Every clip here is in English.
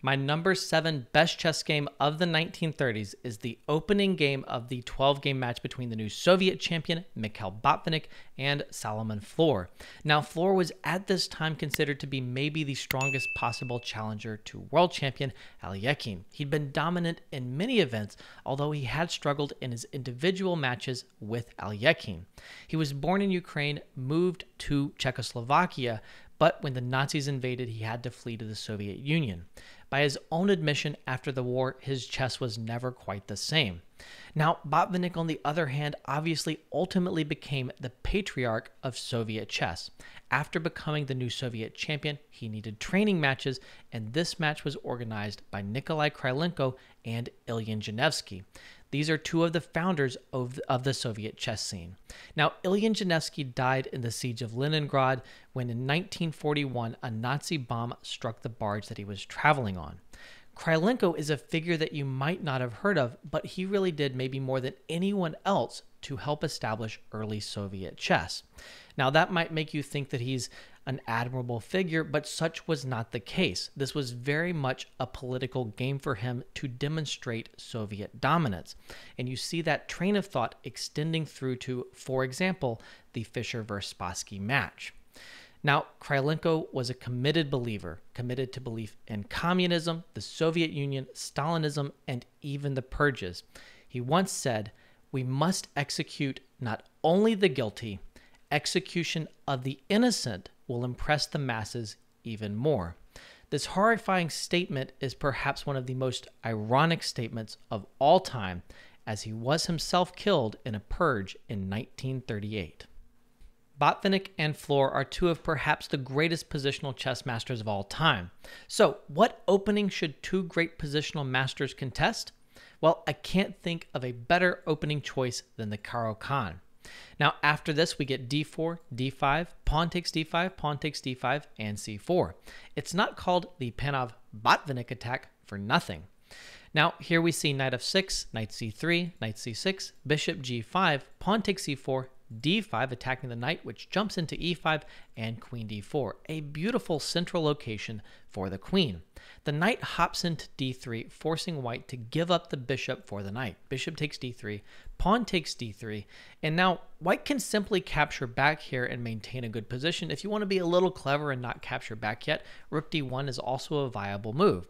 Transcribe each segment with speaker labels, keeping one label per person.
Speaker 1: My number seven best chess game of the 1930s is the opening game of the 12 game match between the new Soviet champion Mikhail Botvinnik and Salomon Flohr. Now, Flohr was at this time considered to be maybe the strongest possible challenger to world champion Alekhine. He'd been dominant in many events, although he had struggled in his individual matches with Alekhine. He was born in Ukraine, moved to Czechoslovakia, but when the Nazis invaded, he had to flee to the Soviet Union. By his own admission after the war, his chess was never quite the same. Now, Botvinnik, on the other hand, obviously ultimately became the patriarch of Soviet chess. After becoming the new Soviet champion, he needed training matches, and this match was organized by Nikolai Krylenko and Ilyin Genevsky. These are two of the founders of, of the Soviet chess scene. Now, Ilyin Genevsky died in the siege of Leningrad when in 1941 a Nazi bomb struck the barge that he was traveling on. Krylenko is a figure that you might not have heard of, but he really did maybe more than anyone else to help establish early Soviet chess. Now, that might make you think that he's an admirable figure, but such was not the case. This was very much a political game for him to demonstrate Soviet dominance. And you see that train of thought extending through to, for example, the Fischer versus Spassky match. Now, Krylenko was a committed believer, committed to belief in communism, the Soviet Union, Stalinism, and even the purges. He once said, We must execute not only the guilty, execution of the innocent will impress the masses even more. This horrifying statement is perhaps one of the most ironic statements of all time, as he was himself killed in a purge in 1938. Botvinnik and Flohr are two of perhaps the greatest positional chess masters of all time. So, what opening should two great positional masters contest? Well, I can't think of a better opening choice than the Caro-Kann. Now, after this, we get d4, d5, pawn takes d5, pawn takes d5, and c4. It's not called the Panov Botvinnik attack for nothing. Now, here we see knight f6, knight c3, knight c6, bishop g5, pawn takes c4, d5 attacking the knight, which jumps into e5, and queen d4, a beautiful central location for the queen. The knight hops into d3, forcing white to give up the bishop for the knight. Bishop takes d3, pawn takes d3, and now white can simply capture back here and maintain a good position. If you want to be a little clever and not capture back yet, rook d1 is also a viable move.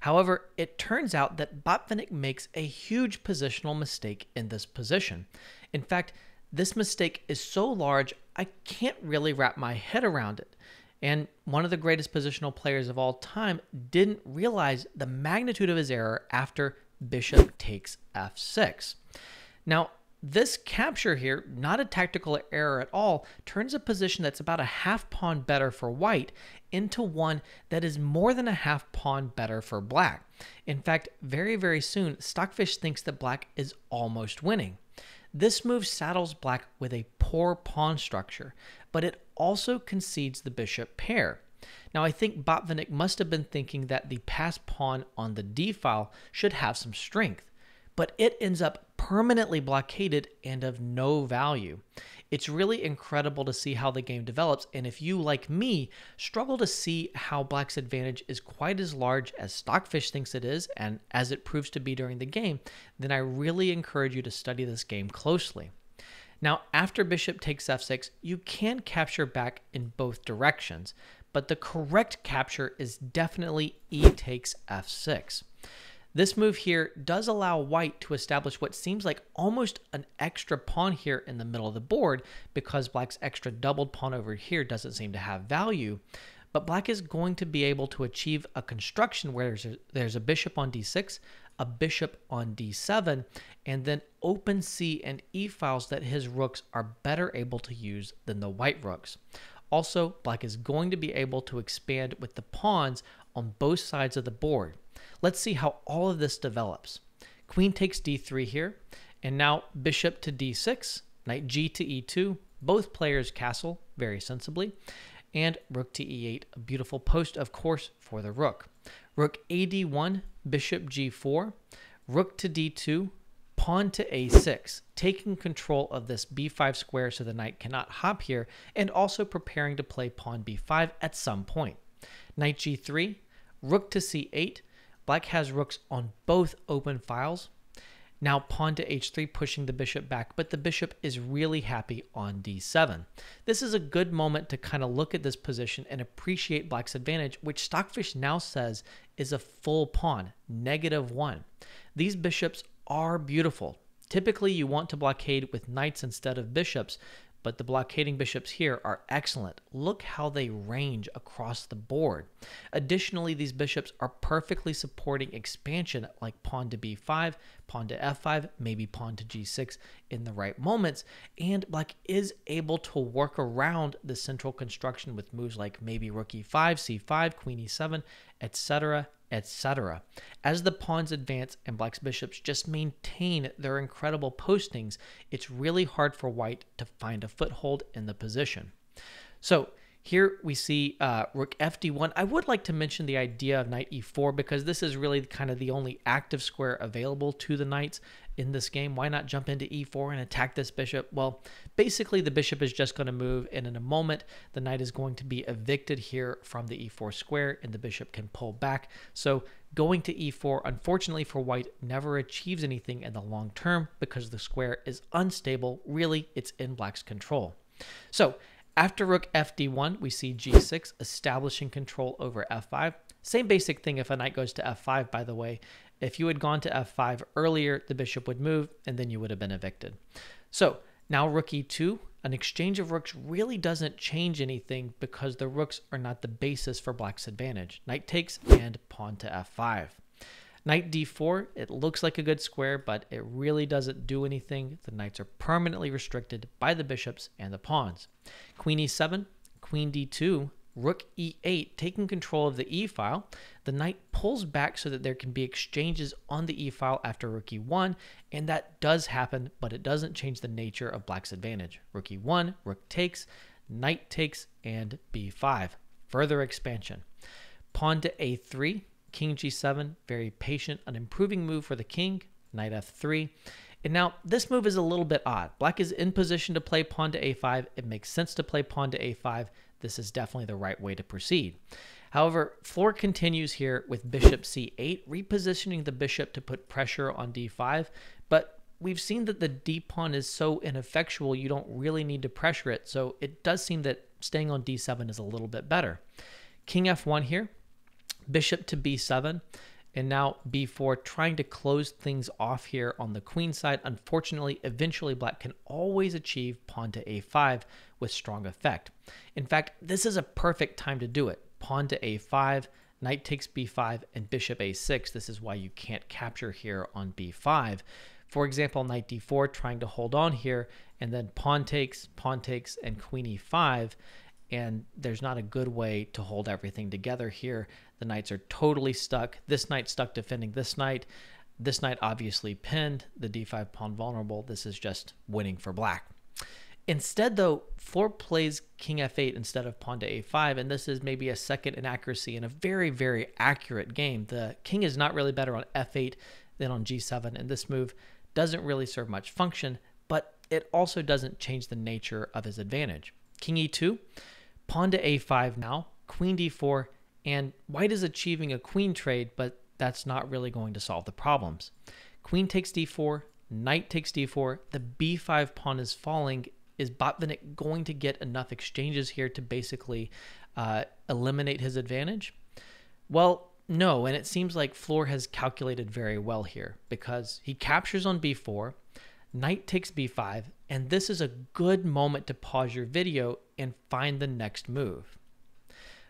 Speaker 1: However, it turns out that Botvinnik makes a huge positional mistake in this position. In fact, this mistake is so large, I can't really wrap my head around it. And one of the greatest positional players of all time didn't realize the magnitude of his error after bishop takes f6. Now, this capture here, not a tactical error at all, turns a position that's about a half pawn better for white into one that is more than a half pawn better for black. In fact, very, very soon, Stockfish thinks that black is almost winning. This move saddles black with a poor pawn structure, but it also concedes the bishop pair. Now, I think Botvinnik must have been thinking that the passed pawn on the d file should have some strength, but it ends up permanently blockaded and of no value. It's really incredible to see how the game develops, and if you, like me, struggle to see how Black's advantage is quite as large as Stockfish thinks it is, and as it proves to be during the game, then I really encourage you to study this game closely. Now, after bishop takes f6, you can capture back in both directions, but the correct capture is definitely e takes f6. This move here does allow white to establish what seems like almost an extra pawn here in the middle of the board because black's extra doubled pawn over here doesn't seem to have value. But black is going to be able to achieve a construction where there's a, there's a bishop on d6, a bishop on d7, and then open c and e files that his rooks are better able to use than the white rooks. Also, black is going to be able to expand with the pawns on both sides of the board. Let's see how all of this develops. Queen takes d3 here, and now bishop to d6, knight g to e2, both players castle very sensibly, and rook to e8, a beautiful post, of course, for the rook. Rook ad1, bishop g4, rook to d2, pawn to a6, taking control of this b5 square so the knight cannot hop here, and also preparing to play pawn b5 at some point. Knight g3, rook to c8, black has rooks on both open files. Now pawn to h3 pushing the bishop back, but the bishop is really happy on d7. This is a good moment to kind of look at this position and appreciate black's advantage, which Stockfish now says is a full pawn, negative one. These bishops are beautiful. Typically, you want to blockade with knights instead of bishops, but the blockading bishops here are excellent. Look how they range across the board. Additionally, these bishops are perfectly supporting expansion like pawn to b5, pawn to f5, maybe pawn to g6 in the right moments, and black is able to work around the central construction with moves like maybe rook e5, c5, queen e7, etc., etc. As the pawns advance and black's bishops just maintain their incredible postings, it's really hard for white to find a foothold in the position. So here we see uh, rook fd1. I would like to mention the idea of knight e4 because this is really kind of the only active square available to the knights in this game. Why not jump into e4 and attack this bishop? Well, basically the bishop is just going to move and in a moment the knight is going to be evicted here from the e4 square and the bishop can pull back. So going to e4, unfortunately for white, never achieves anything in the long term because the square is unstable. Really, it's in black's control. So after rook fd1, we see g6 establishing control over f5. Same basic thing if a knight goes to f5, by the way. If you had gone to f5 earlier, the bishop would move, and then you would have been evicted. So now rook e2, an exchange of rooks really doesn't change anything because the rooks are not the basis for black's advantage. Knight takes and pawn to f5. Knight d4, it looks like a good square, but it really doesn't do anything. The knights are permanently restricted by the bishops and the pawns. Queen e7, queen d2, rook e8, taking control of the e file. The knight pulls back so that there can be exchanges on the e file after rook e1, and that does happen, but it doesn't change the nature of black's advantage. Rook e1, rook takes, knight takes, and b5. Further expansion. Pawn to a3, king g7, very patient, an improving move for the king, knight f3. And now this move is a little bit odd. Black is in position to play pawn to a5. It makes sense to play pawn to a5. This is definitely the right way to proceed. However, Flohr continues here with bishop c8, repositioning the bishop to put pressure on d5, but we've seen that the d pawn is so ineffectual you don't really need to pressure it, so it does seem that staying on d7 is a little bit better. King f1 here, bishop to b7, and now b4 trying to close things off here on the queen side. Unfortunately, eventually black can always achieve pawn to a5 with strong effect. In fact, this is a perfect time to do it. Pawn to a5, knight takes b5, and bishop a6. This is why you can't capture here on b5. For example, knight d4 trying to hold on here, and then pawn takes, pawn takes, and queen e5 and there's not a good way to hold everything together here. The knights are totally stuck. This knight stuck defending this knight. This knight obviously pinned, the d5 pawn vulnerable. This is just winning for black. Instead, though, Flohr plays king f8 instead of pawn to a5, and this is maybe a second inaccuracy in a very, very accurate game. The king is not really better on f8 than on g7, and this move doesn't really serve much function, but it also doesn't change the nature of his advantage. King e2, pawn to a5 now, queen d4, and white is achieving a queen trade, but that's not really going to solve the problems. Queen takes d4, knight takes d4, the b5 pawn is falling. Is Botvinnik going to get enough exchanges here to basically uh, eliminate his advantage? Well, no, and it seems like Flohr has calculated very well here because he captures on b4, knight takes b5, and this is a good moment to pause your video and find the next move.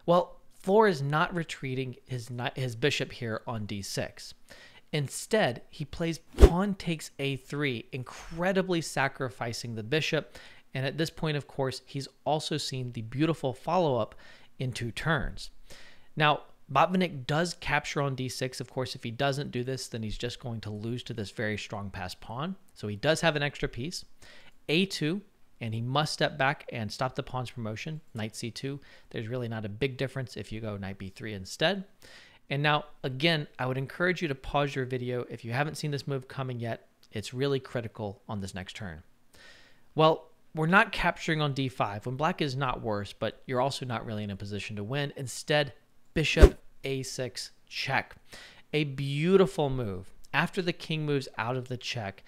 Speaker 1: Well, Flohr is not retreating his, his bishop here on d6. Instead, he plays pawn takes a3, incredibly sacrificing the bishop. And at this point, of course, he's also seen the beautiful follow-up in two turns. Now, Botvinnik does capture on d6. Of course, if he doesn't do this, then he's just going to lose to this very strong passed pawn. So he does have an extra piece. A2, and he must step back and stop the pawn's promotion. Knight c2. There's really not a big difference if you go knight b3 instead. And now, again, I would encourage you to pause your video if you haven't seen this move coming yet. It's really critical on this next turn. Well, we're not capturing on d5 when black is not worse, but you're also not really in a position to win. Instead, bishop a6 check. a beautiful move. After the king moves out of the check,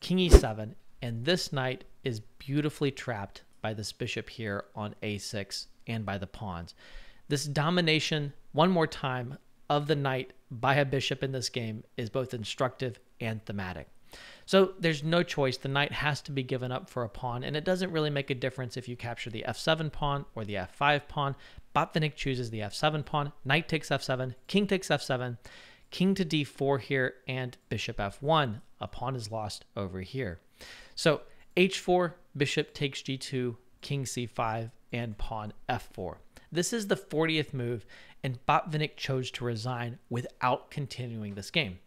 Speaker 1: king e7, and this knight is beautifully trapped by this bishop here on a6 and by the pawns. This domination, one more time, of the knight by a bishop in this game is both instructive and thematic. So there's no choice. The knight has to be given up for a pawn, and it doesn't really make a difference if you capture the f7 pawn or the f5 pawn. Botvinnik chooses the f7 pawn, knight takes f7, king takes f7, king to d4 here, and bishop f1. A pawn is lost over here. So h4, bishop takes g2, king c5, and pawn f4. This is the 40th move, and Botvinnik chose to resign without continuing this game.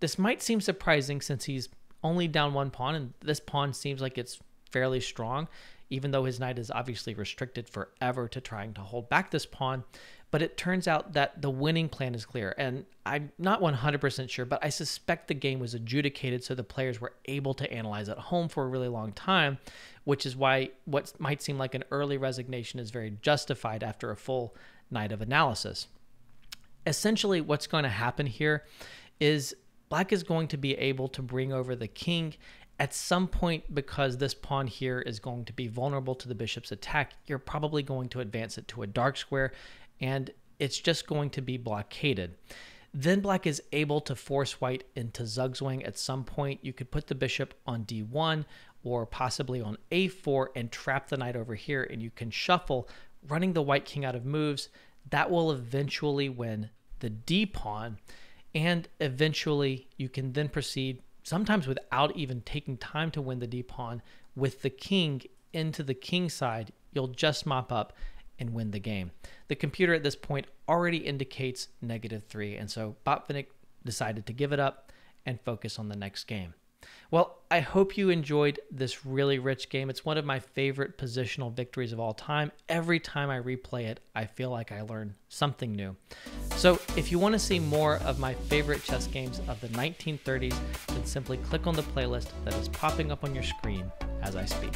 Speaker 1: This might seem surprising since he's only down one pawn, and this pawn seems like it's fairly strong, even though his knight is obviously restricted forever to trying to hold back this pawn. But it turns out that the winning plan is clear, and I'm not 100% sure, but I suspect the game was adjudicated so the players were able to analyze at home for a really long time, which is why what might seem like an early resignation is very justified after a full night of analysis. Essentially, what's going to happen here is Black is going to be able to bring over the king at some point because this pawn here is going to be vulnerable to the bishop's attack. You're probably going to advance it to a dark square and it's just going to be blockaded. Then black is able to force white into Zugzwang at some point. You could put the bishop on d1 or possibly on a4 and trap the knight over here and you can shuffle running the white king out of moves. That will eventually win the d pawn and eventually you can then proceed sometimes without even taking time to win the d pawn with the king into the king side you'll just mop up and win the game the computer at this point already indicates negative three and so botvinnik decided to give it up and focus on the next game well, I hope you enjoyed this really rich game. It's one of my favorite positional victories of all time. Every time I replay it, I feel like I learn something new. So, if you want to see more of my favorite chess games of the 1930s, then simply click on the playlist that is popping up on your screen as I speak.